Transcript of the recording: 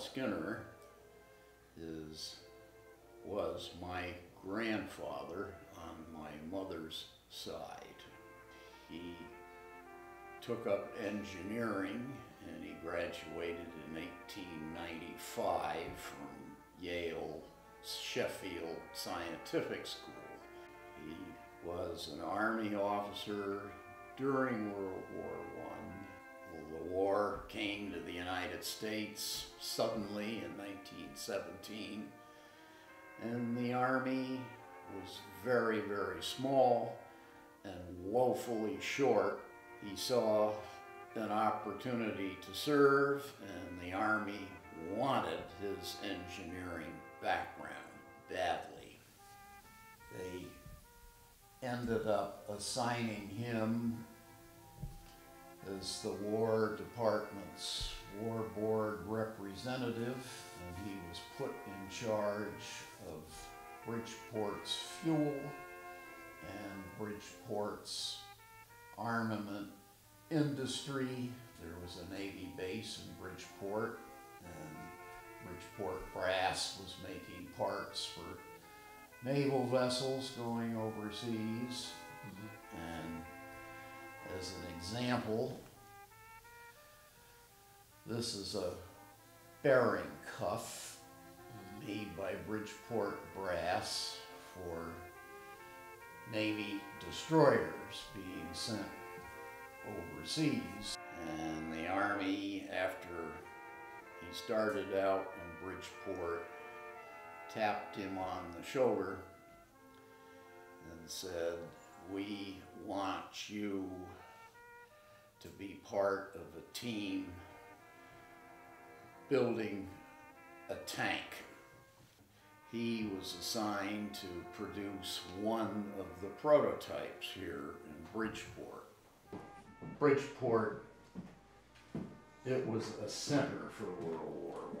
Skinner is was my grandfather on my mother's side. He took up engineering and he graduated in 1895 from Yale Sheffield Scientific School. He was an army officer during World War I. The war came to the United States suddenly in 1917 and the army was very, very small and woefully short. He saw an opportunity to serve, and the army wanted his engineering background badly. They ended up assigning him as the War Department's War Board representative, and he was put in charge of Bridgeport's fuel and Bridgeport's armament industry. There was a Navy base in Bridgeport, and Bridgeport Brass was making parts for naval vessels going overseas. As an example, this is a bearing cuff made by Bridgeport Brass for Navy destroyers being sent overseas. And the Army, after he started out in Bridgeport, tapped him on the shoulder and said, We want you to be part of a team building a tank. He was assigned to produce one of the prototypes here in Bridgeport. Bridgeport, it was a center for World War One.